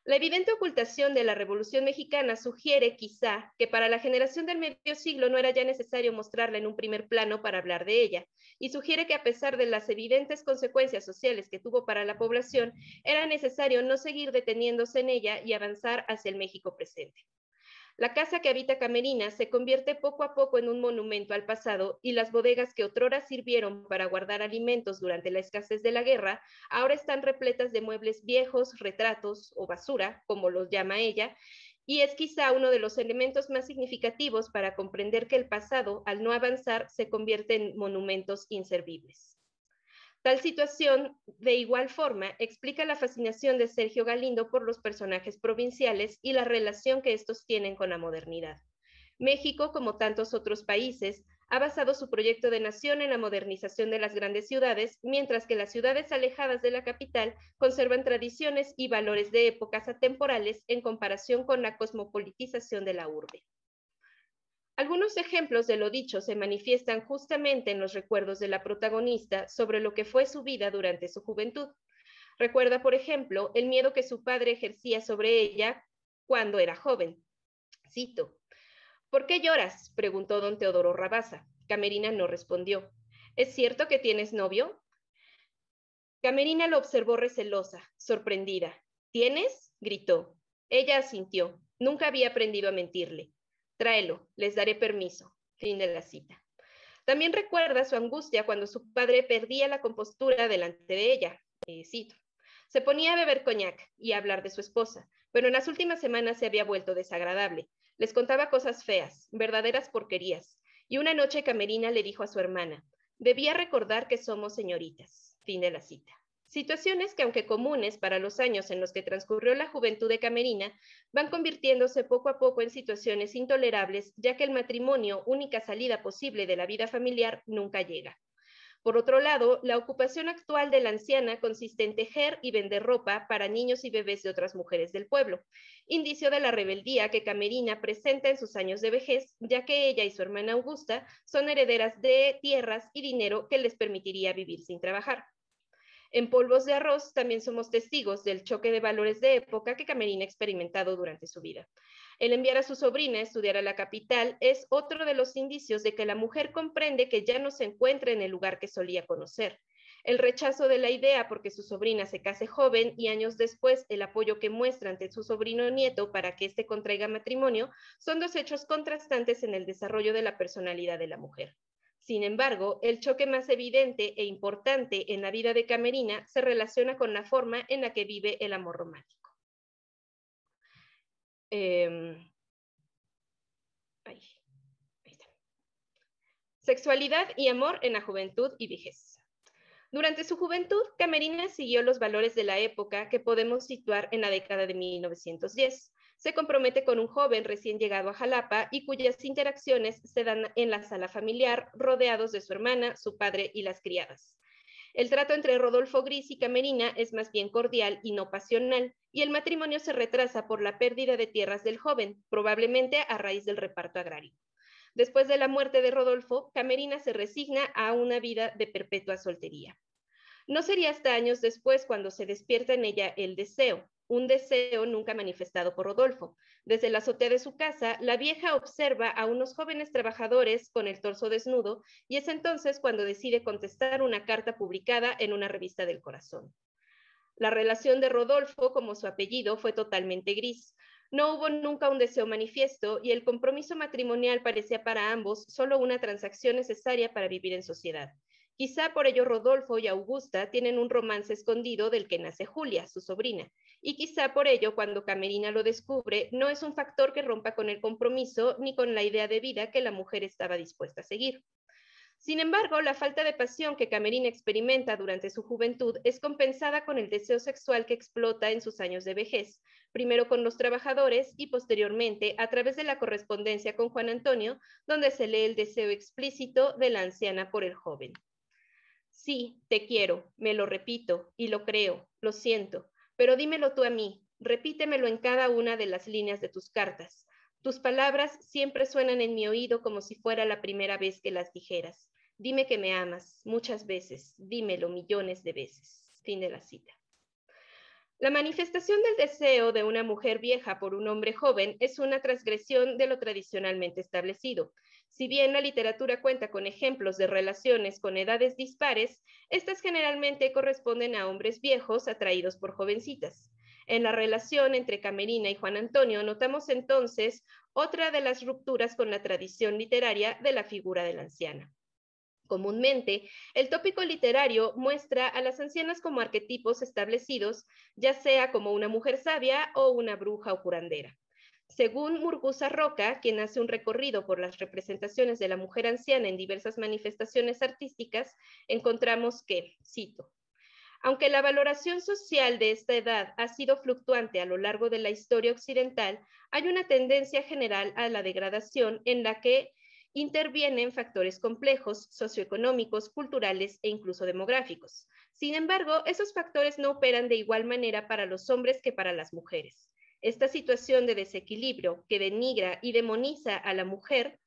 La evidente ocultación de la Revolución Mexicana sugiere quizá que para la generación del medio siglo no era ya necesario mostrarla en un primer plano para hablar de ella, y sugiere que a pesar de las evidentes consecuencias sociales que tuvo para la población, era necesario no seguir deteniéndose en ella y avanzar hacia el México presente. La casa que habita Camerina se convierte poco a poco en un monumento al pasado y las bodegas que otrora sirvieron para guardar alimentos durante la escasez de la guerra, ahora están repletas de muebles viejos, retratos o basura, como los llama ella, y es quizá uno de los elementos más significativos para comprender que el pasado, al no avanzar, se convierte en monumentos inservibles. Tal situación, de igual forma, explica la fascinación de Sergio Galindo por los personajes provinciales y la relación que estos tienen con la modernidad. México, como tantos otros países, ha basado su proyecto de nación en la modernización de las grandes ciudades, mientras que las ciudades alejadas de la capital conservan tradiciones y valores de épocas atemporales en comparación con la cosmopolitización de la urbe. Algunos ejemplos de lo dicho se manifiestan justamente en los recuerdos de la protagonista sobre lo que fue su vida durante su juventud. Recuerda, por ejemplo, el miedo que su padre ejercía sobre ella cuando era joven. Cito, ¿Por qué lloras? preguntó don Teodoro Rabasa. Camerina no respondió. ¿Es cierto que tienes novio? Camerina lo observó recelosa, sorprendida. ¿Tienes? gritó. Ella asintió. Nunca había aprendido a mentirle. Tráelo, les daré permiso. Fin de la cita. También recuerda su angustia cuando su padre perdía la compostura delante de ella. Eh, cito. Se ponía a beber coñac y a hablar de su esposa, pero en las últimas semanas se había vuelto desagradable. Les contaba cosas feas, verdaderas porquerías, y una noche Camerina le dijo a su hermana, debía recordar que somos señoritas. Fin de la cita. Situaciones que, aunque comunes para los años en los que transcurrió la juventud de Camerina, van convirtiéndose poco a poco en situaciones intolerables, ya que el matrimonio, única salida posible de la vida familiar, nunca llega. Por otro lado, la ocupación actual de la anciana consiste en tejer y vender ropa para niños y bebés de otras mujeres del pueblo, indicio de la rebeldía que Camerina presenta en sus años de vejez, ya que ella y su hermana Augusta son herederas de tierras y dinero que les permitiría vivir sin trabajar. En Polvos de Arroz también somos testigos del choque de valores de época que Camerina ha experimentado durante su vida. El enviar a su sobrina a estudiar a la capital es otro de los indicios de que la mujer comprende que ya no se encuentra en el lugar que solía conocer. El rechazo de la idea porque su sobrina se case joven y años después el apoyo que muestra ante su sobrino nieto para que éste contraiga matrimonio son dos hechos contrastantes en el desarrollo de la personalidad de la mujer. Sin embargo, el choque más evidente e importante en la vida de Camerina se relaciona con la forma en la que vive el amor romántico. Em, Sexualidad y amor en la juventud y vejez. Durante su juventud, Camerina siguió los valores de la época que podemos situar en la década de 1910 se compromete con un joven recién llegado a Jalapa y cuyas interacciones se dan en la sala familiar, rodeados de su hermana, su padre y las criadas. El trato entre Rodolfo Gris y Camerina es más bien cordial y no pasional, y el matrimonio se retrasa por la pérdida de tierras del joven, probablemente a raíz del reparto agrario. Después de la muerte de Rodolfo, Camerina se resigna a una vida de perpetua soltería. No sería hasta años después cuando se despierta en ella el deseo, un deseo nunca manifestado por Rodolfo. Desde la azotea de su casa, la vieja observa a unos jóvenes trabajadores con el torso desnudo y es entonces cuando decide contestar una carta publicada en una revista del corazón. La relación de Rodolfo, como su apellido, fue totalmente gris. No hubo nunca un deseo manifiesto y el compromiso matrimonial parecía para ambos solo una transacción necesaria para vivir en sociedad. Quizá por ello Rodolfo y Augusta tienen un romance escondido del que nace Julia, su sobrina, y quizá por ello cuando Camerina lo descubre no es un factor que rompa con el compromiso ni con la idea de vida que la mujer estaba dispuesta a seguir. Sin embargo, la falta de pasión que Camerina experimenta durante su juventud es compensada con el deseo sexual que explota en sus años de vejez, primero con los trabajadores y posteriormente a través de la correspondencia con Juan Antonio, donde se lee el deseo explícito de la anciana por el joven. Sí, te quiero, me lo repito y lo creo, lo siento, pero dímelo tú a mí, repítemelo en cada una de las líneas de tus cartas. Tus palabras siempre suenan en mi oído como si fuera la primera vez que las dijeras. Dime que me amas muchas veces, dímelo millones de veces. Fin de la cita. La manifestación del deseo de una mujer vieja por un hombre joven es una transgresión de lo tradicionalmente establecido. Si bien la literatura cuenta con ejemplos de relaciones con edades dispares, estas generalmente corresponden a hombres viejos atraídos por jovencitas. En la relación entre Camerina y Juan Antonio notamos entonces otra de las rupturas con la tradición literaria de la figura de la anciana. Comúnmente, el tópico literario muestra a las ancianas como arquetipos establecidos, ya sea como una mujer sabia o una bruja o curandera. Según Murgusa Roca, quien hace un recorrido por las representaciones de la mujer anciana en diversas manifestaciones artísticas, encontramos que, cito, aunque la valoración social de esta edad ha sido fluctuante a lo largo de la historia occidental, hay una tendencia general a la degradación en la que intervienen factores complejos, socioeconómicos, culturales e incluso demográficos. Sin embargo, esos factores no operan de igual manera para los hombres que para las mujeres. Esta situación de desequilibrio que denigra y demoniza a la mujer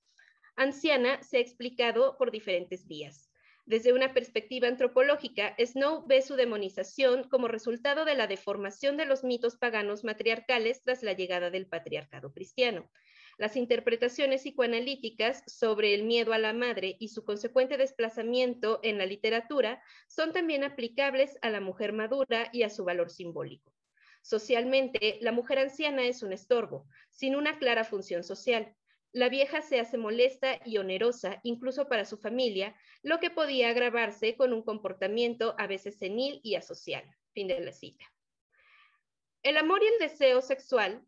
anciana se ha explicado por diferentes vías. Desde una perspectiva antropológica, Snow ve su demonización como resultado de la deformación de los mitos paganos matriarcales tras la llegada del patriarcado cristiano. Las interpretaciones psicoanalíticas sobre el miedo a la madre y su consecuente desplazamiento en la literatura son también aplicables a la mujer madura y a su valor simbólico. Socialmente, la mujer anciana es un estorbo, sin una clara función social. La vieja se hace molesta y onerosa, incluso para su familia, lo que podía agravarse con un comportamiento a veces senil y asocial. Fin de la cita. El amor y el deseo sexual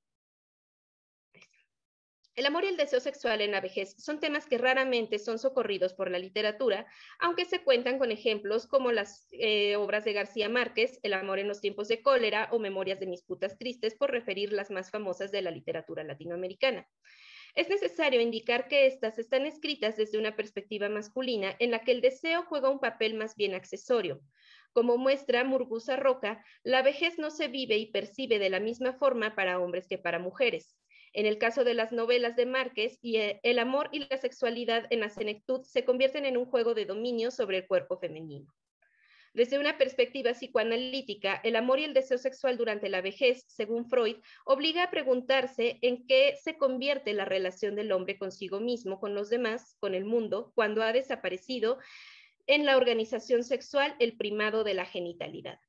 el amor y el deseo sexual en la vejez son temas que raramente son socorridos por la literatura, aunque se cuentan con ejemplos como las eh, obras de García Márquez, El amor en los tiempos de cólera o Memorias de mis putas tristes, por referir las más famosas de la literatura latinoamericana. Es necesario indicar que estas están escritas desde una perspectiva masculina en la que el deseo juega un papel más bien accesorio. Como muestra Murgusa Roca, la vejez no se vive y percibe de la misma forma para hombres que para mujeres. En el caso de las novelas de Márquez, y eh, el amor y la sexualidad en la senectud se convierten en un juego de dominio sobre el cuerpo femenino. Desde una perspectiva psicoanalítica, el amor y el deseo sexual durante la vejez, según Freud, obliga a preguntarse en qué se convierte la relación del hombre consigo mismo, con los demás, con el mundo, cuando ha desaparecido en la organización sexual el primado de la genitalidad.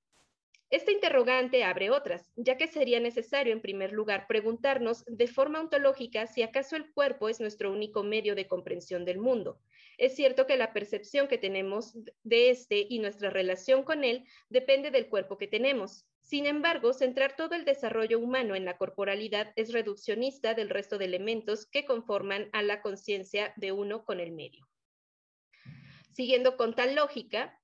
Esta interrogante abre otras, ya que sería necesario, en primer lugar, preguntarnos de forma ontológica si acaso el cuerpo es nuestro único medio de comprensión del mundo. Es cierto que la percepción que tenemos de este y nuestra relación con él depende del cuerpo que tenemos. Sin embargo, centrar todo el desarrollo humano en la corporalidad es reduccionista del resto de elementos que conforman a la conciencia de uno con el medio. Siguiendo con tal lógica,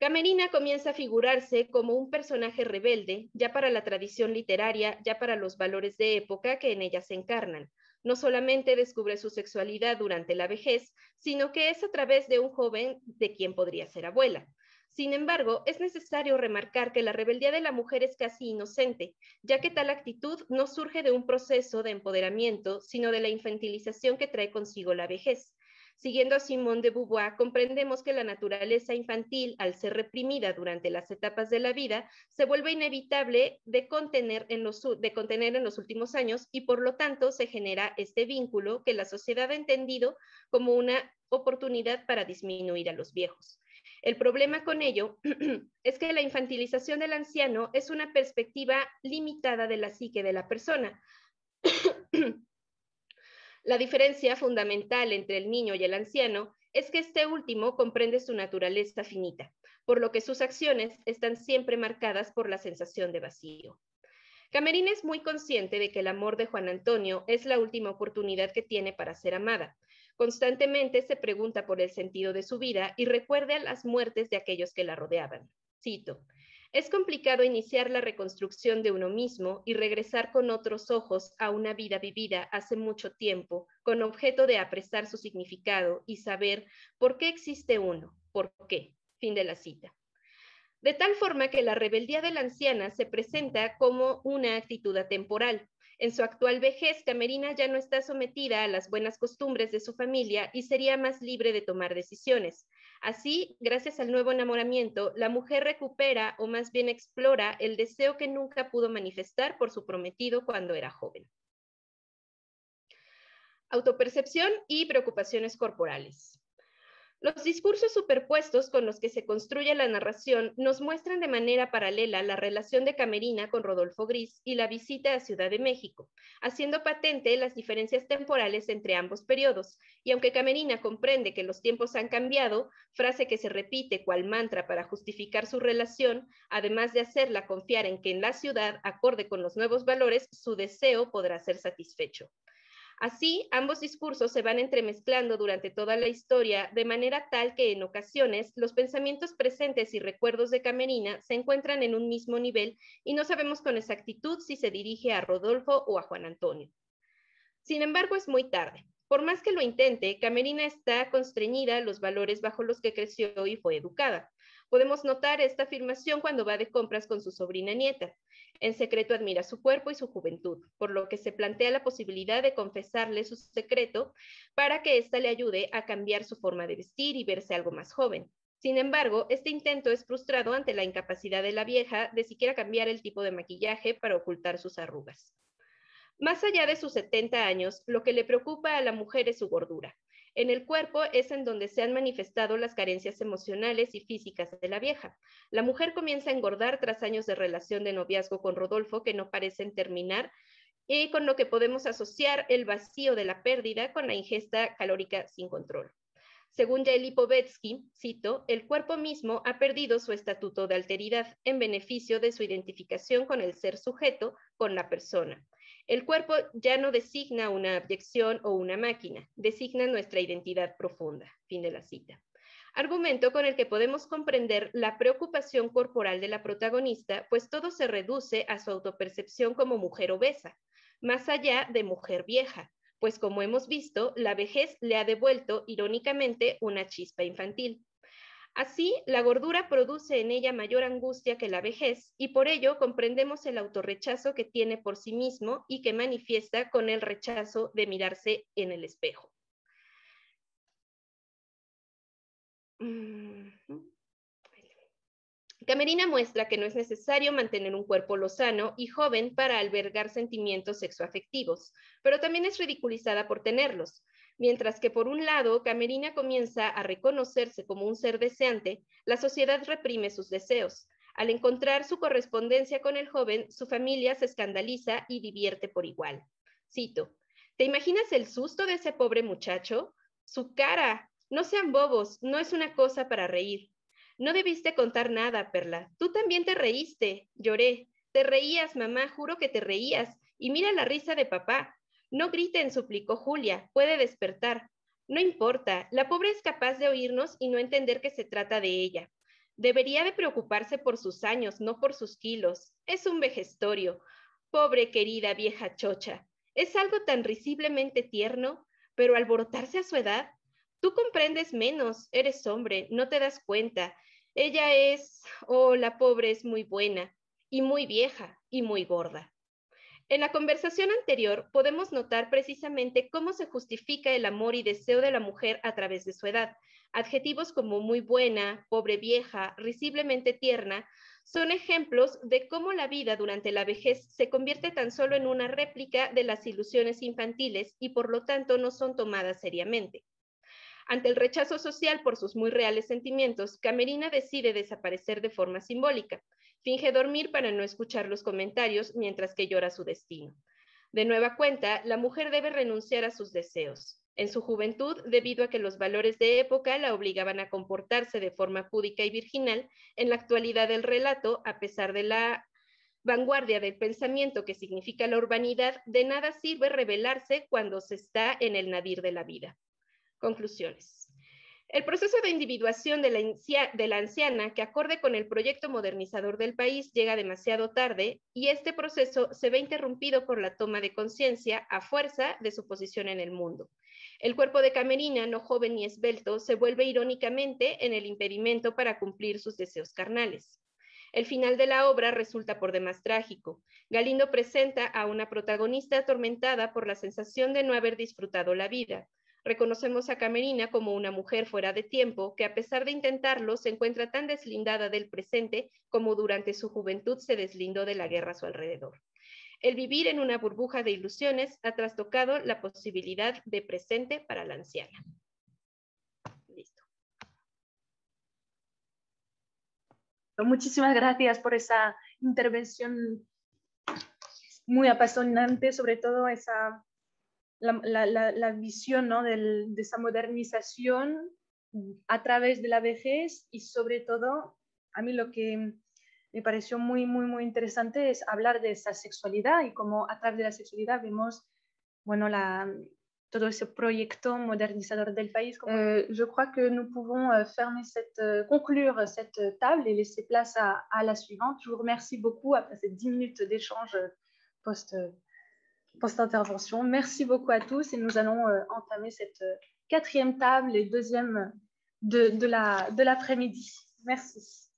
Camerina comienza a figurarse como un personaje rebelde, ya para la tradición literaria, ya para los valores de época que en ella se encarnan. No solamente descubre su sexualidad durante la vejez, sino que es a través de un joven de quien podría ser abuela. Sin embargo, es necesario remarcar que la rebeldía de la mujer es casi inocente, ya que tal actitud no surge de un proceso de empoderamiento, sino de la infantilización que trae consigo la vejez. Siguiendo a Simone de Beauvoir, comprendemos que la naturaleza infantil, al ser reprimida durante las etapas de la vida, se vuelve inevitable de contener en los, de contener en los últimos años y por lo tanto se genera este vínculo que la sociedad ha entendido como una oportunidad para disminuir a los viejos. El problema con ello es que la infantilización del anciano es una perspectiva limitada de la psique de la persona. La diferencia fundamental entre el niño y el anciano es que este último comprende su naturaleza finita, por lo que sus acciones están siempre marcadas por la sensación de vacío. Camerina es muy consciente de que el amor de Juan Antonio es la última oportunidad que tiene para ser amada. Constantemente se pregunta por el sentido de su vida y recuerda las muertes de aquellos que la rodeaban. Cito, es complicado iniciar la reconstrucción de uno mismo y regresar con otros ojos a una vida vivida hace mucho tiempo, con objeto de apresar su significado y saber por qué existe uno, por qué. Fin de la cita. De tal forma que la rebeldía de la anciana se presenta como una actitud atemporal, en su actual vejez, Camerina ya no está sometida a las buenas costumbres de su familia y sería más libre de tomar decisiones. Así, gracias al nuevo enamoramiento, la mujer recupera o más bien explora el deseo que nunca pudo manifestar por su prometido cuando era joven. Autopercepción y preocupaciones corporales. Los discursos superpuestos con los que se construye la narración nos muestran de manera paralela la relación de Camerina con Rodolfo Gris y la visita a Ciudad de México, haciendo patente las diferencias temporales entre ambos periodos. Y aunque Camerina comprende que los tiempos han cambiado, frase que se repite cual mantra para justificar su relación, además de hacerla confiar en que en la ciudad, acorde con los nuevos valores, su deseo podrá ser satisfecho. Así, ambos discursos se van entremezclando durante toda la historia de manera tal que en ocasiones los pensamientos presentes y recuerdos de Camerina se encuentran en un mismo nivel y no sabemos con exactitud si se dirige a Rodolfo o a Juan Antonio. Sin embargo, es muy tarde. Por más que lo intente, Camerina está constreñida a los valores bajo los que creció y fue educada. Podemos notar esta afirmación cuando va de compras con su sobrina nieta. En secreto admira su cuerpo y su juventud, por lo que se plantea la posibilidad de confesarle su secreto para que ésta le ayude a cambiar su forma de vestir y verse algo más joven. Sin embargo, este intento es frustrado ante la incapacidad de la vieja de siquiera cambiar el tipo de maquillaje para ocultar sus arrugas. Más allá de sus 70 años, lo que le preocupa a la mujer es su gordura. En el cuerpo es en donde se han manifestado las carencias emocionales y físicas de la vieja. La mujer comienza a engordar tras años de relación de noviazgo con Rodolfo que no parecen terminar y con lo que podemos asociar el vacío de la pérdida con la ingesta calórica sin control. Según Yael Lipovetsky, cito, el cuerpo mismo ha perdido su estatuto de alteridad en beneficio de su identificación con el ser sujeto, con la persona. El cuerpo ya no designa una abyección o una máquina, designa nuestra identidad profunda. Fin de la cita. Argumento con el que podemos comprender la preocupación corporal de la protagonista, pues todo se reduce a su autopercepción como mujer obesa, más allá de mujer vieja, pues como hemos visto, la vejez le ha devuelto irónicamente una chispa infantil. Así, la gordura produce en ella mayor angustia que la vejez y por ello comprendemos el autorrechazo que tiene por sí mismo y que manifiesta con el rechazo de mirarse en el espejo. Camerina muestra que no es necesario mantener un cuerpo lozano y joven para albergar sentimientos sexoafectivos, pero también es ridiculizada por tenerlos. Mientras que por un lado, Camerina comienza a reconocerse como un ser deseante, la sociedad reprime sus deseos. Al encontrar su correspondencia con el joven, su familia se escandaliza y divierte por igual. Cito, ¿te imaginas el susto de ese pobre muchacho? Su cara. No sean bobos, no es una cosa para reír. No debiste contar nada, Perla. Tú también te reíste. Lloré. Te reías, mamá, juro que te reías. Y mira la risa de papá. No griten, suplicó Julia. Puede despertar. No importa. La pobre es capaz de oírnos y no entender que se trata de ella. Debería de preocuparse por sus años, no por sus kilos. Es un vejestorio. Pobre querida vieja chocha. Es algo tan risiblemente tierno, pero alborotarse a su edad. Tú comprendes menos, eres hombre, no te das cuenta. Ella es, oh, la pobre es muy buena y muy vieja y muy gorda. En la conversación anterior podemos notar precisamente cómo se justifica el amor y deseo de la mujer a través de su edad. Adjetivos como muy buena, pobre vieja, risiblemente tierna, son ejemplos de cómo la vida durante la vejez se convierte tan solo en una réplica de las ilusiones infantiles y por lo tanto no son tomadas seriamente. Ante el rechazo social por sus muy reales sentimientos, Camerina decide desaparecer de forma simbólica. Finge dormir para no escuchar los comentarios mientras que llora su destino. De nueva cuenta, la mujer debe renunciar a sus deseos. En su juventud, debido a que los valores de época la obligaban a comportarse de forma púdica y virginal, en la actualidad del relato, a pesar de la vanguardia del pensamiento que significa la urbanidad, de nada sirve revelarse cuando se está en el nadir de la vida. Conclusiones. El proceso de individuación de la, anciana, que acorde con el proyecto modernizador del país, llega demasiado tarde y este proceso se ve interrumpido por la toma de conciencia a fuerza de su posición en el mundo. El cuerpo de Camerina, no joven ni esbelto, se vuelve irónicamente en el impedimento para cumplir sus deseos carnales. El final de la obra resulta por demás trágico. Galindo presenta a una protagonista atormentada por la sensación de no haber disfrutado la vida, Reconocemos a Camerina como una mujer fuera de tiempo que a pesar de intentarlo se encuentra tan deslindada del presente como durante su juventud se deslindó de la guerra a su alrededor. El vivir en una burbuja de ilusiones ha trastocado la posibilidad de presente para la anciana. Listo. Muchísimas gracias por esa intervención muy apasionante, sobre todo esa la, visión ¿no? de esa modernización a través de la vejez y sobre todo, a mí lo que me pareció muy, muy, muy interesante es hablar de esa sexualidad y cómo a través de la sexualidad vemos, bueno, la, todo ese proyecto modernizador del país. Euh, je crois que nous pouvons euh, fermer cette, euh, conclure cette table et laisser place à, à la suivante. Je vous remercie beaucoup après ces 10 minutes d'échange post pour cette intervention. Merci beaucoup à tous et nous allons euh, entamer cette euh, quatrième table et deuxième de, de l'après-midi. Merci.